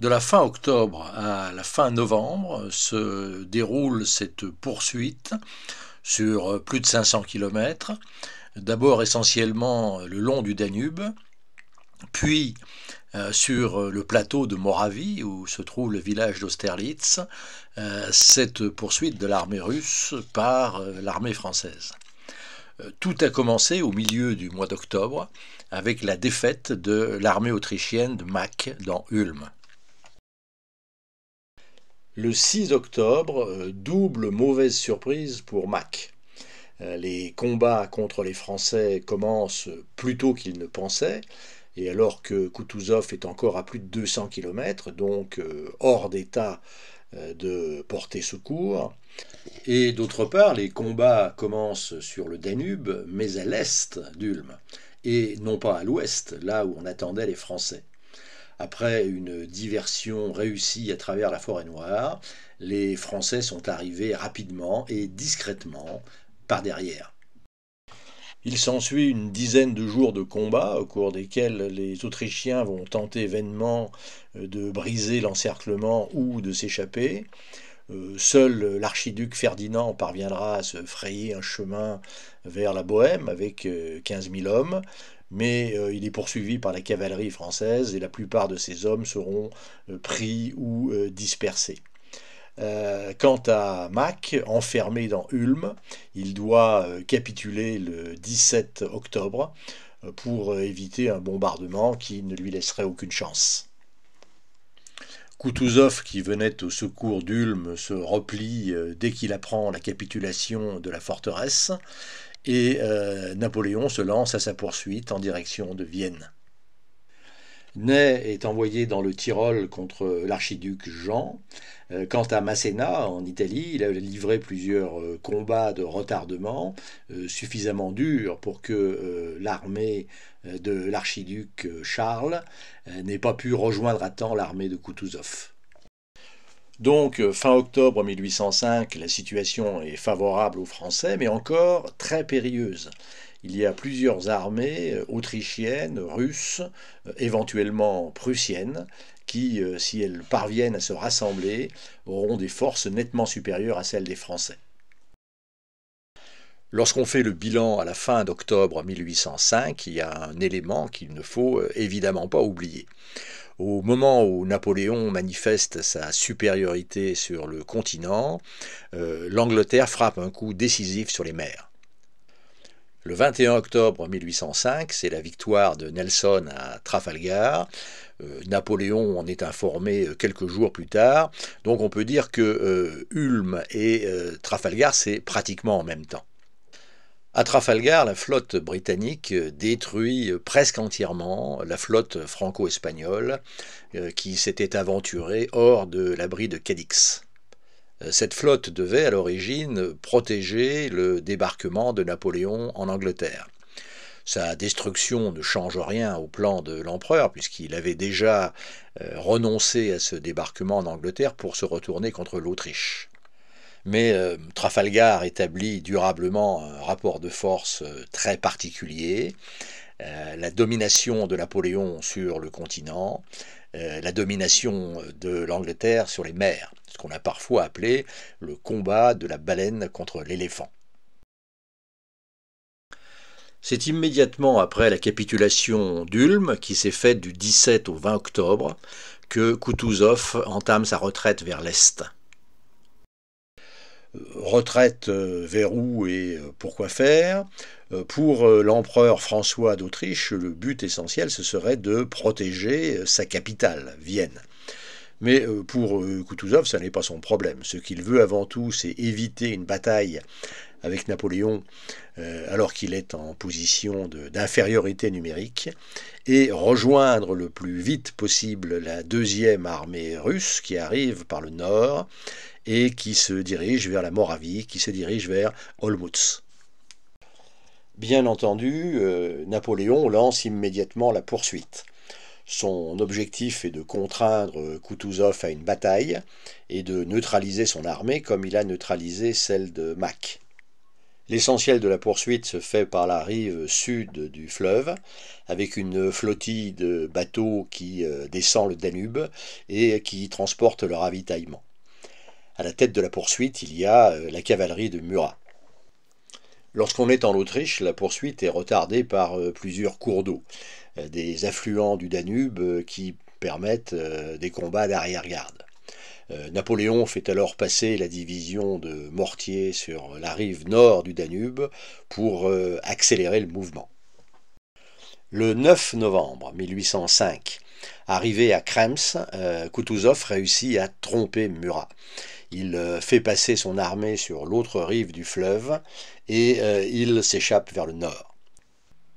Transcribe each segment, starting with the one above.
De la fin octobre à la fin novembre se déroule cette poursuite sur plus de 500 km, d'abord essentiellement le long du Danube, puis euh, sur le plateau de Moravie, où se trouve le village d'Austerlitz, euh, cette poursuite de l'armée russe par euh, l'armée française. Tout a commencé au milieu du mois d'octobre avec la défaite de l'armée autrichienne de Mack dans Ulm. Le 6 octobre, euh, double mauvaise surprise pour Mack. Euh, les combats contre les Français commencent plus tôt qu'ils ne pensaient, et alors que Kutuzov est encore à plus de 200 km, donc euh, hors d'état de porter secours. Et d'autre part, les combats commencent sur le Danube, mais à l'est d'Ulm, et non pas à l'ouest, là où on attendait les Français. Après une diversion réussie à travers la forêt noire, les Français sont arrivés rapidement et discrètement par derrière. Il s'ensuit une dizaine de jours de combats au cours desquels les Autrichiens vont tenter vainement euh, de briser l'encerclement ou de s'échapper. Euh, seul l'archiduc Ferdinand parviendra à se frayer un chemin vers la Bohème avec 15 euh, 000 hommes mais euh, il est poursuivi par la cavalerie française et la plupart de ses hommes seront euh, pris ou euh, dispersés. quant à Mack, enfermé dans Ulm, il doit capituler le 17 octobre pour éviter un bombardement qui ne lui laisserait aucune chance. Kutuzov, qui venait au secours d'Ulm, se replie dès qu'il apprend la capitulation de la forteresse et euh, Napoléon se lance à sa poursuite en direction de Vienne. Ney est envoyé dans le Tyrol contre l'archiduc Jean. Euh, quant à Masséna, en Italie, il a livré plusieurs euh, combats de retardement suffisamment durs pour que l'armée de l'archiduc Charles n'ait pas pu rejoindre à temps l'armée de Kutuzov. Donc, euh, fin octobre 1805, la situation est favorable aux Français, mais encore très périlleuse. Il y a plusieurs armées euh, autrichiennes, russes, euh, éventuellement prussiennes, qui, si elles parviennent à se rassembler, auront des forces nettement supérieures à celles des Français. Lorsqu'on fait le bilan à la fin d'octobre 1805, il y a un élément qu'il ne faut évidemment pas oublier. Au moment où Napoléon manifeste sa supériorité sur le continent, euh, l'Angleterre frappe un coup décisif sur les mers. Le 21 octobre 1805, c'est la victoire de Nelson à Trafalgar. Euh, Napoléon en est informé euh, quelques jours plus tard. Donc on peut dire que Ulm et Trafalgar, c'est pratiquement en même temps. À Trafalgar, la flotte britannique détruit presque entièrement la flotte franco-espagnole euh, qui s'était aventurée hors de l'abri de Cadix. Euh, cette flotte devait à l'origine protéger le débarquement de Napoléon en Angleterre. Sa destruction ne change rien au plan de l'empereur, puisqu'il avait déjà euh, renoncé à ce débarquement en Angleterre pour se retourner contre l'Autriche. Mais euh, Trafalgar établit durablement un rapport de force très particulier, euh, la domination de Napoléon sur le continent, la domination de l'Angleterre sur les mers, ce qu'on a parfois appelé le combat de la baleine contre l'éléphant. C'est immédiatement après la capitulation d'Ulm, qui s'est faite du 17 au 20 octobre, que Kutuzov entame sa retraite vers l'Est retraite euh, vers où et euh, pourquoi faire? Euh, pour l'empereur François d'Autriche, le but essentiel, ce serait de protéger sa capitale, Vienne. Mais pour Kutuzov, ça n'est pas son problème. Ce qu'il veut avant tout, c'est éviter une bataille avec Napoléon alors qu'il est en position d'infériorité numérique et rejoindre le plus vite possible la deuxième armée russe qui arrive par le nord et qui se dirige vers la Moravie, qui se dirige vers Olmutz. Bien entendu, euh, Napoléon lance immédiatement la poursuite. Son objectif est de contraindre Kutuzov à une bataille et de neutraliser son armée comme il a neutralisé celle de Mack. L'essentiel de la poursuite se fait par la rive sud du fleuve, avec une flottille de bateaux qui euh, descend le Danube et qui transporte le ravitaillement. À la tête de la poursuite, il y a euh, la cavalerie de Murat. Lorsqu'on est en Autriche, la poursuite est retardée par euh, plusieurs cours d'eau, des affluents du Danube qui permettent des combats d'arrière-garde. Euh, Napoléon fait alors passer la division de Mortier sur la rive nord du Danube pour euh, accélérer le mouvement. Le 9 novembre 1805, arrivé à Krems, euh, Kutuzov réussit à tromper Murat. Il fait passer son armée sur l'autre rive du fleuve et il s'échappe vers le nord.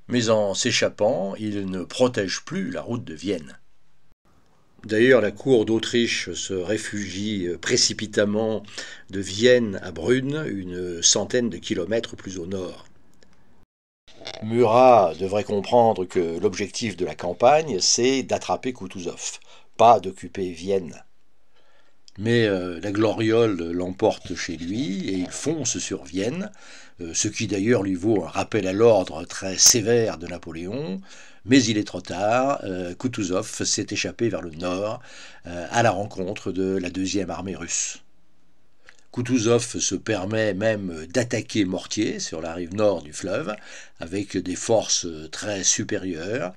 Mais en s'échappant, il ne protège plus la route de Vienne. D'ailleurs, la cour d'Autriche se réfugie euh, précipitamment de Vienne à Brünn, une centaine de kilomètres plus au nord. Murat devrait comprendre que l'objectif de la campagne, c'est d'attraper Kutuzov, pas d'occuper Vienne. Mais euh, la gloriole l'emporte chez lui et il fonce sur Vienne, euh, ce qui d'ailleurs lui vaut un rappel à l'ordre très sévère de Napoléon. Mais il est trop tard, euh, Kutuzov s'est échappé vers le nord à la rencontre de la deuxième armée russe. Kutuzov se permet même d'attaquer Mortier sur la rive nord du fleuve avec des forces très supérieures.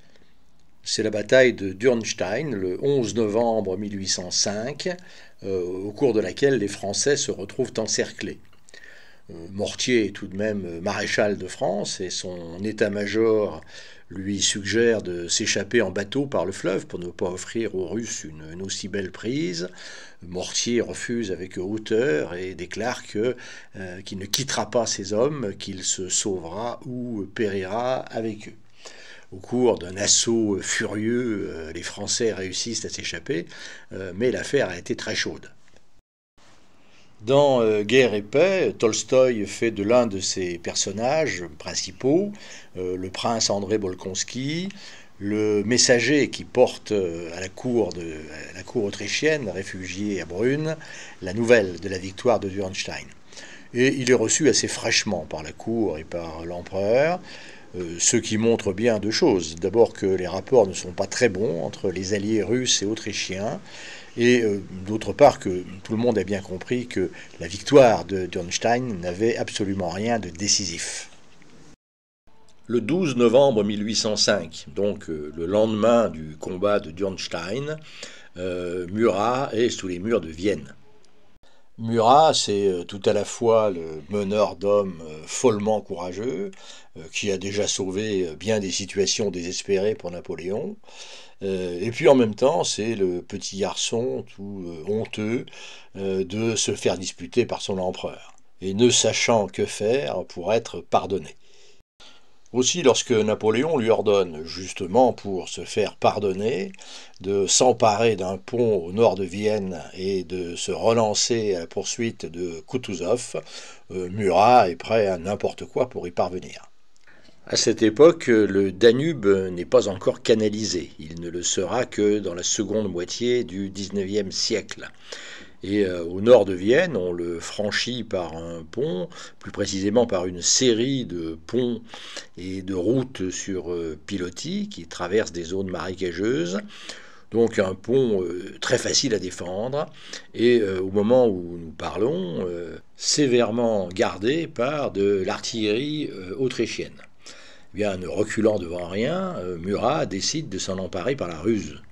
C'est la bataille de Dürnstein le 11 novembre 1805. Euh, au cours de laquelle les Français se retrouvent encerclés. Euh, Mortier est tout de même euh, maréchal de France et son état-major lui suggère de s'échapper en bateau par le fleuve pour ne pas offrir aux Russes une, aussi belle prise. Mortier refuse avec hauteur et déclare que qu'il ne quittera pas ses hommes, qu'il se sauvera ou périra avec eux. Au cours d'un assaut furieux, euh, les Français réussissent à s'échapper, euh, mais l'affaire a été très chaude. Dans euh, Guerre et paix, Tolstoï fait de l'un de ses personnages principaux, le prince André Bolkonski, le messager qui porte à la cour, de, la cour autrichienne, réfugié à Brünn, la nouvelle de la victoire de Dürnstein. Et il est reçu assez fraîchement par la cour et par l'empereur. Euh, ce qui montre bien deux choses. D'abord que les rapports ne sont pas très bons entre les alliés russes et autrichiens, et euh, d'autre part que tout le monde a bien compris que la victoire de Dürnstein n'avait absolument rien de décisif. Le 12 novembre 1805, donc euh, le lendemain du combat de Dürnstein, Murat est sous les murs de Vienne. Murat, c'est euh, tout à la fois le meneur d'hommes euh, follement courageux, euh, qui a déjà sauvé bien des situations désespérées pour Napoléon, et puis en même temps, c'est le petit garçon tout honteux de se faire disputer par son empereur, et ne sachant que faire pour être pardonné. Aussi, lorsque Napoléon lui ordonne, justement pour se faire pardonner, de s'emparer d'un pont au nord de Vienne et de se relancer à la poursuite de Kutuzov, euh, Murat est prêt à n'importe quoi pour y parvenir. À cette époque, le Danube n'est pas encore canalisé. Il ne le sera que dans la seconde moitié du XIXe siècle. Et euh, au nord de Vienne, on le franchit par un pont, plus précisément par une série de ponts et de routes sur euh, pilotis qui traversent des zones marécageuses. Donc un pont euh, très facile à défendre et au moment où nous parlons, sévèrement gardé par de l'artillerie autrichienne. Eh bien, ne reculant devant rien, Murat décide de s'en emparer par la ruse.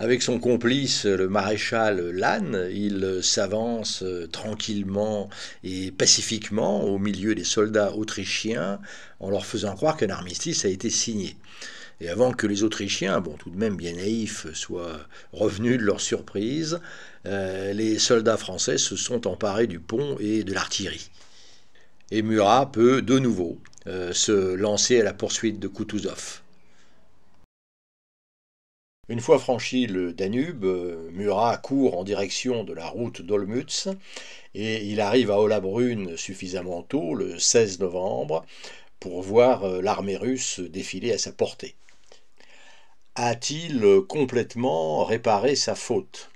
Avec son complice, le maréchal Lannes, il s'avance euh, tranquillement et pacifiquement au milieu des soldats autrichiens en leur faisant croire qu'un armistice a été signé. Et avant que les Autrichiens, bon tout de même bien naïfs, soient revenus de leur surprise, euh, les soldats français se sont emparés du pont et de l'artillerie. Et Murat peut de nouveau euh, se lancer à la poursuite de Kutuzov. Une fois franchi le Danube, Murat court en direction de la route d'Olmütz et il arrive à Hollabrunn suffisamment tôt, le 16 novembre, pour voir euh, l'armée russe défiler à sa portée. A-t-il complètement réparé sa faute?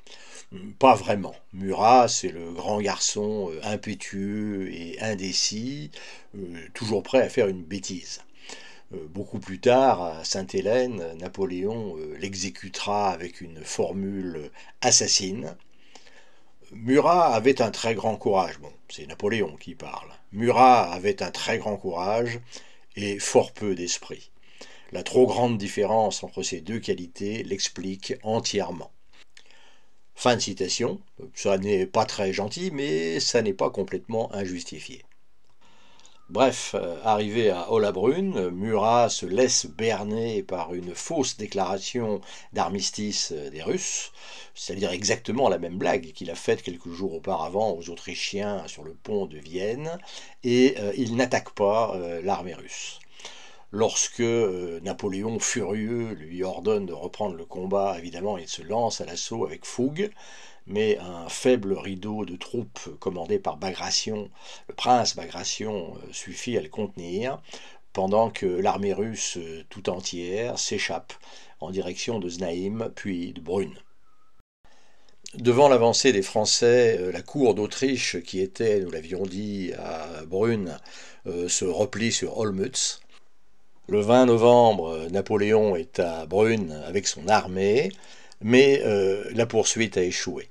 Pas vraiment. Murat, c'est le grand garçon euh, impétueux et indécis, euh, toujours prêt à faire une bêtise. Euh, beaucoup plus tard, à Sainte-Hélène, Napoléon l'exécutera avec une formule assassine. Murat avait un très grand courage. Bon, c'est Napoléon qui parle. Murat avait un très grand courage et fort peu d'esprit. La trop grande différence entre ces deux qualités l'explique entièrement. Fin de citation. Ça n'est pas très gentil, mais ça n'est pas complètement injustifié. Bref, euh, arrivé à Hollabrunn, Murat se laisse berner par une fausse déclaration d'armistice des Russes, c'est-à-dire exactement la même blague qu'il a faite quelques jours auparavant aux Autrichiens sur le pont de Vienne, et euh, il n'attaque pas euh, l'armée russe. Lorsque euh, Napoléon, furieux, lui ordonne de reprendre le combat, évidemment, il se lance à l'assaut avec fougue, mais un faible rideau de troupes commandé par Bagration, le prince Bagration, euh, suffit à le contenir, pendant que l'armée russe euh, tout entière s'échappe en direction de Znaïm, puis de Brünn. Devant l'avancée des Français, la cour d'Autriche, qui était, nous l'avions dit, à Brünn, se replie sur Olmütz. Le 20 novembre, Napoléon est à Brünn avec son armée, mais euh, la poursuite a échoué.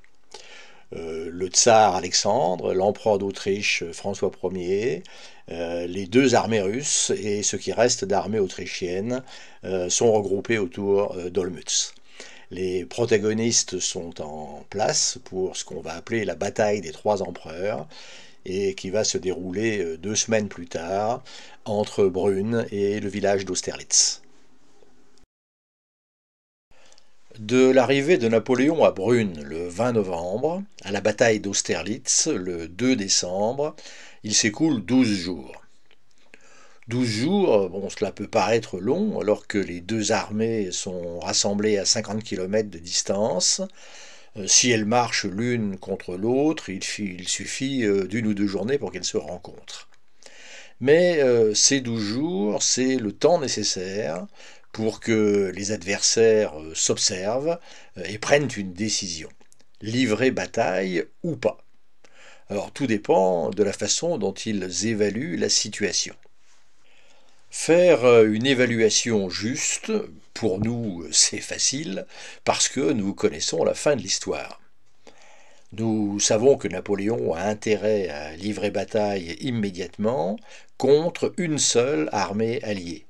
Euh, le tsar Alexandre, l'empereur d'Autriche François Ier, euh, les deux armées russes et ce qui reste d'armées autrichiennes sont regroupés autour d'Olmütz. Les protagonistes sont en place pour ce qu'on va appeler la bataille des trois empereurs et qui va se dérouler deux semaines plus tard entre Brünn et le village d'Austerlitz. De l'arrivée de Napoléon à Brünn le 20 novembre à la bataille d'Austerlitz le 2 décembre, il s'écoule 12 jours. 12 jours, bon, cela peut paraître long alors que les deux armées sont rassemblées à 50 km de distance. Euh, si elles marchent l'une contre l'autre, il, suffit euh, d'une ou deux journées pour qu'elles se rencontrent. Mais euh, ces douze jours, c'est le temps nécessaire pour que les adversaires s'observent et prennent une décision. Livrer bataille ou pas. Alors tout dépend de la façon dont ils évaluent la situation. Faire une évaluation juste, pour nous, c'est facile, parce que nous connaissons la fin de l'histoire. Nous savons que Napoléon a intérêt à livrer bataille immédiatement contre une seule armée alliée.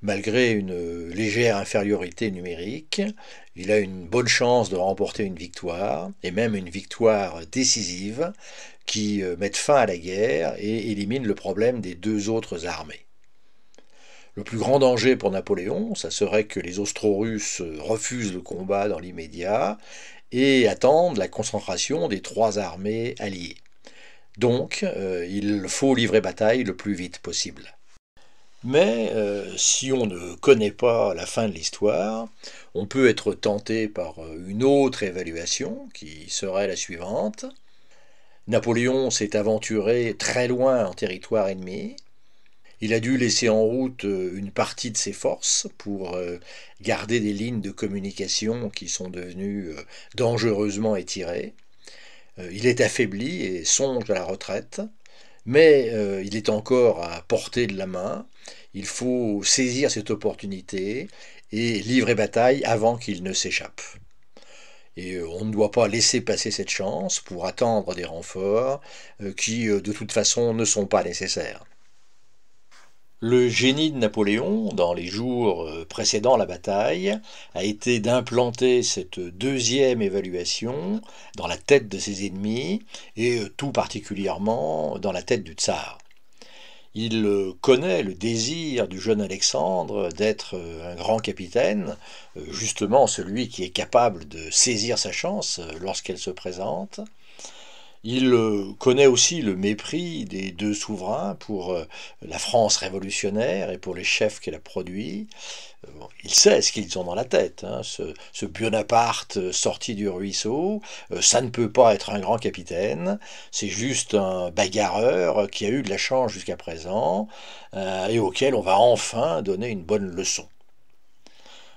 Malgré une légère infériorité numérique, il a une bonne chance de remporter une victoire, et même une victoire décisive, qui euh, mette fin à la guerre et élimine le problème des deux autres armées. Le plus grand danger pour Napoléon, ça serait que les Austro-Russes refusent le combat dans l'immédiat et attendent la concentration des trois armées alliées. Donc, euh, il faut livrer bataille le plus vite possible. Mais euh, si on ne connaît pas la fin de l'histoire, on peut être tenté par euh, une autre évaluation qui serait la suivante. Napoléon s'est aventuré très loin en territoire ennemi, il a dû laisser en route euh, une partie de ses forces pour euh, garder des lignes de communication qui sont devenues euh, dangereusement étirées. Il est affaibli et songe à la retraite, mais il est encore à portée de la main. Il faut saisir cette opportunité et livrer bataille avant qu'il ne s'échappe. Et on ne doit pas laisser passer cette chance pour attendre des renforts qui, de toute façon, ne sont pas nécessaires. Le génie de Napoléon, dans les jours euh, précédant la bataille, a été d'implanter cette deuxième évaluation dans la tête de ses ennemis, et euh, tout particulièrement dans la tête du tsar. Il euh, connaît le désir du jeune Alexandre d'être un grand capitaine, justement celui qui est capable de saisir sa chance lorsqu'elle se présente. Il euh, connaît aussi le mépris des deux souverains pour euh, la France révolutionnaire et pour les chefs qu'elle a produits. Euh, il sait ce qu'ils ont dans la tête. Hein. Ce, ce, Bonaparte sorti du ruisseau, ça ne peut pas être un grand capitaine. C'est juste un bagarreur qui a eu de la chance jusqu'à présent et auquel on va enfin donner une bonne leçon.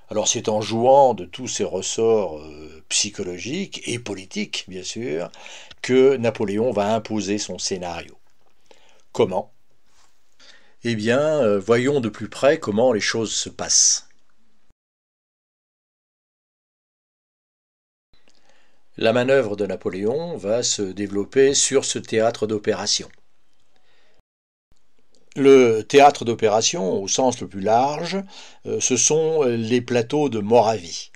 Alors c'est en jouant de tous ces ressorts psychologique et politique, bien sûr, que Napoléon va imposer son scénario. Comment? Eh bien, voyons de plus près comment les choses se passent. La manœuvre de Napoléon va se développer sur ce théâtre d'opération. Le théâtre d'opération, au sens le plus large, euh, ce sont les plateaux de Moravie.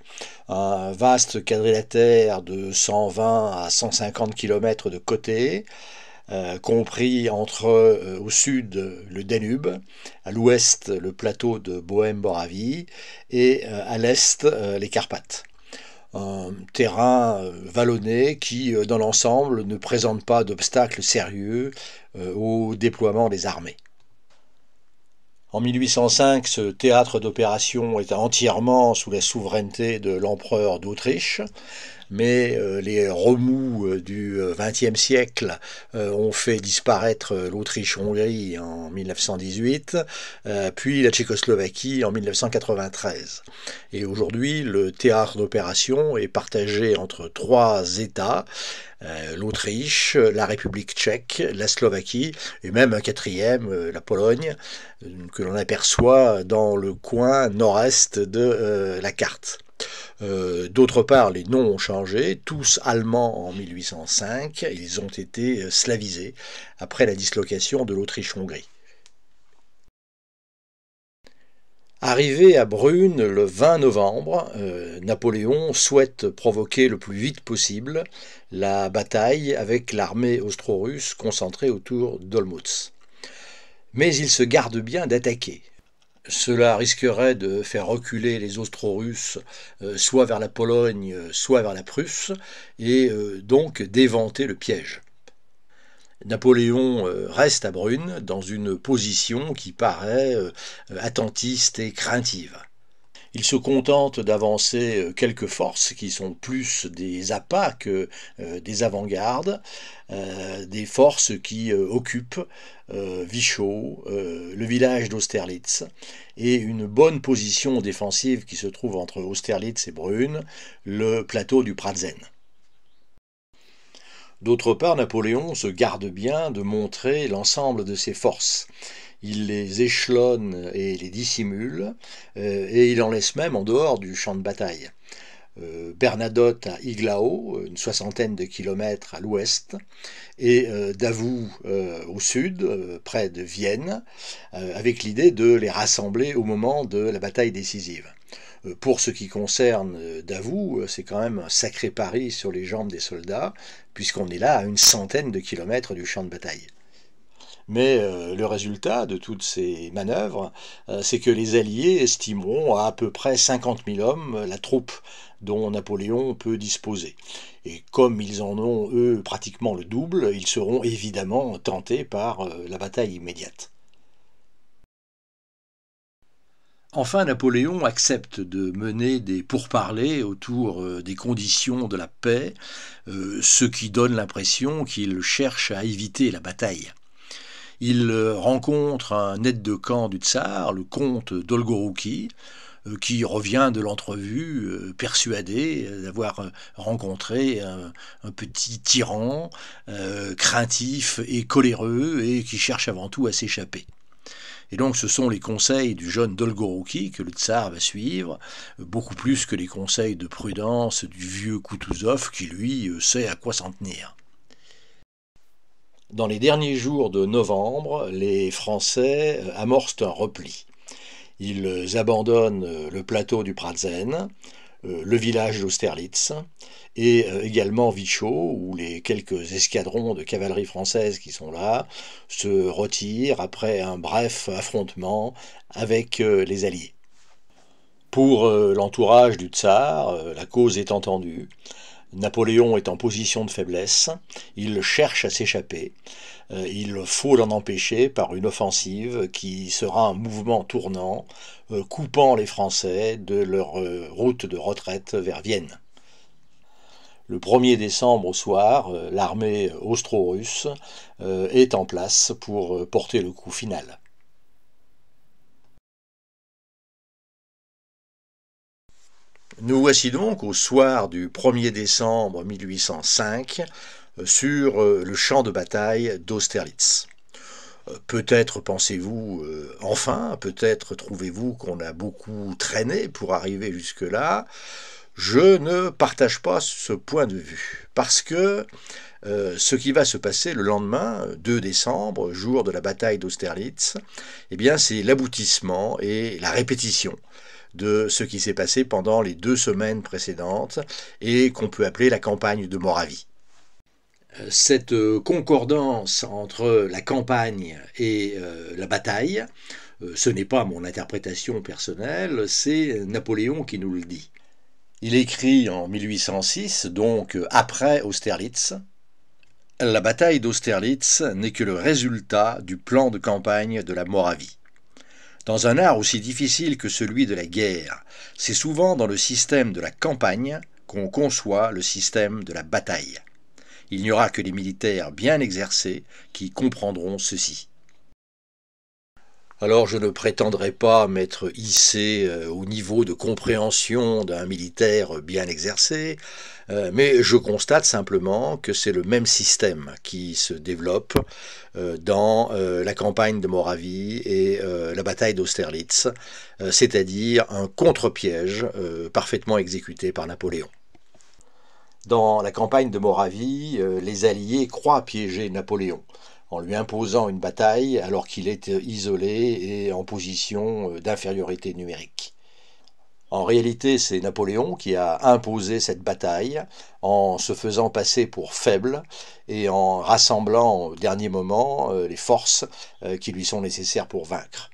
Un vaste quadrilatère de 120 à 150 km de côté, euh, compris entre euh, au sud le Danube, à l'ouest le plateau de Bohême-Moravie et à l'est les Carpates un terrain vallonné qui, dans l'ensemble, ne présente pas d'obstacles sérieux au déploiement des armées. En 1805, ce théâtre d'opération est entièrement sous la souveraineté de l'empereur d'Autriche, mais euh, les remous euh, du XXe siècle euh, ont fait disparaître l'Autriche-Hongrie en 1918, puis la Tchécoslovaquie en 1993. Et aujourd'hui, le théâtre d'opération est partagé entre trois États, l'Autriche, la République tchèque, la Slovaquie et même un quatrième, la Pologne, que l'on aperçoit dans le coin nord-est de la carte. Euh, d'autre part, les noms ont changé, tous allemands en 1805, ils ont été euh, slavisés après la dislocation de l'Autriche-Hongrie. Arrivé à Brune le 20 novembre, euh, Napoléon souhaite provoquer le plus vite possible la bataille avec l'armée austro-russe concentrée autour d'Olmutz. Mais il se garde bien d'attaquer. Cela risquerait de faire reculer les Austro-Russes euh, soit vers la Pologne, soit vers la Prusse, et euh, donc d'éventer le piège. Napoléon euh, reste à Brune dans une position qui paraît attentiste et craintive. Il se contente d'avancer euh, quelques forces qui sont plus des appâts que euh, des avant-gardes, euh, des forces qui occupent Vichot, le village d'Austerlitz, et une bonne position défensive qui se trouve entre Austerlitz et Brune, le plateau du Pratzen. D'autre part, Napoléon se garde bien de montrer l'ensemble de ses forces il les échelonne et les dissimule, euh, et il en laisse même en dehors du champ de bataille. Euh, Bernadotte à Iglao, une soixantaine de kilomètres à l'ouest, et euh, Davout au sud, près de Vienne, avec l'idée de les rassembler au moment de la bataille décisive. Pour ce qui concerne Davout, c'est quand même un sacré pari sur les jambes des soldats, puisqu'on est là à une centaine de kilomètres du champ de bataille. Mais euh, le résultat de toutes ces manœuvres, euh, c'est que les Alliés estimeront à à peu près 50 000 hommes la troupe dont Napoléon peut disposer. Et comme ils en ont, eux, pratiquement le double, ils seront évidemment tentés par euh, la bataille immédiate. Enfin, Napoléon accepte de mener des pourparlers autour des conditions de la paix, ce qui donne l'impression qu'il cherche à éviter la bataille. Il euh, rencontre un aide de camp du tsar, le comte Dolgorouki, euh, qui revient de l'entrevue euh, persuadé d'avoir rencontré un, petit tyran, craintif et coléreux, et qui cherche avant tout à s'échapper. Et donc ce sont les conseils du jeune Dolgorouki que le tsar va suivre, beaucoup plus que les conseils de prudence du vieux Kutuzov qui lui sait à quoi s'en tenir. Dans les derniers jours de novembre, les Français euh, amorcent un repli. Ils abandonnent euh, le plateau du Pratzen, euh, le village d'Austerlitz et également Vichot, où les quelques escadrons de cavalerie française qui sont là se retirent après un bref affrontement avec les Alliés. Pour l'entourage du tsar, la cause est entendue. Napoléon est en position de faiblesse, il cherche à s'échapper, euh, il faut l'en empêcher par une offensive qui sera un mouvement tournant, euh, coupant les Français de leur euh, route de retraite vers Vienne. Le 1er décembre au soir, l'armée austro-russe est en place pour porter le coup final. Nous voici donc au soir du 1er décembre 1805 euh, sur euh, le champ de bataille d'Austerlitz. Euh, peut-être pensez-vous enfin, peut-être trouvez-vous qu'on a beaucoup traîné pour arriver jusque-là. Je ne partage pas ce point de vue parce que ce qui va se passer le lendemain, 2 décembre, jour de la bataille d'Austerlitz, eh bien c'est l'aboutissement et la répétition de ce qui s'est passé pendant les deux semaines précédentes et qu'on peut appeler la campagne de Moravie. Euh, cette euh, concordance entre la campagne et euh, la bataille, ce n'est pas mon interprétation personnelle, c'est Napoléon qui nous le dit. Il écrit en 1806, donc après Austerlitz, La bataille d'Austerlitz n'est que le résultat du plan de campagne de la Moravie. Dans un art aussi difficile que celui de la guerre, c'est souvent dans le système de la campagne qu'on conçoit le système de la bataille. Il n'y aura que les militaires bien exercés qui comprendront ceci. Alors je ne prétendrai pas m'être hissé euh, au niveau de compréhension d'un militaire bien exercé, euh, mais je constate simplement que c'est le même système qui se développe euh, dans la campagne de Moravie et la bataille d'Austerlitz, c'est-à-dire un contre-piège parfaitement exécuté par Napoléon. Dans la campagne de Moravie, les Alliés croient piéger Napoléon en lui imposant une bataille alors qu'il est isolé et en position euh, d'infériorité numérique. En réalité, c'est Napoléon qui a imposé cette bataille en se faisant passer pour faible et en rassemblant au dernier moment euh, les forces euh, qui lui sont nécessaires pour vaincre.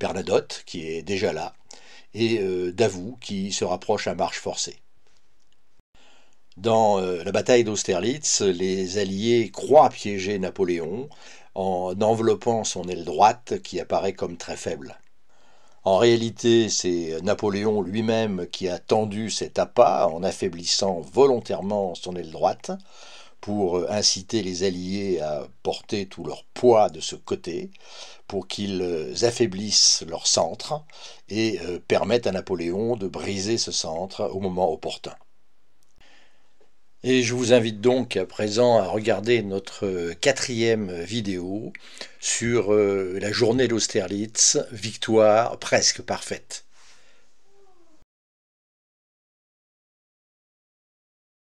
Bernadotte, qui est déjà là, et Davout, qui se rapproche à marche forcée. Dans euh, la bataille d'Austerlitz, les Alliés croient piéger Napoléon en enveloppant son aile droite qui apparaît comme très faible. En réalité, c'est Napoléon lui-même qui a tendu cet appât en affaiblissant volontairement son aile droite pour inciter les Alliés à porter tout leur poids de ce côté, pour qu'ils affaiblissent leur centre et euh, permettent à Napoléon de briser ce centre au moment opportun. Et je vous invite donc à présent à regarder notre quatrième vidéo sur euh, la journée d'Austerlitz, victoire presque parfaite.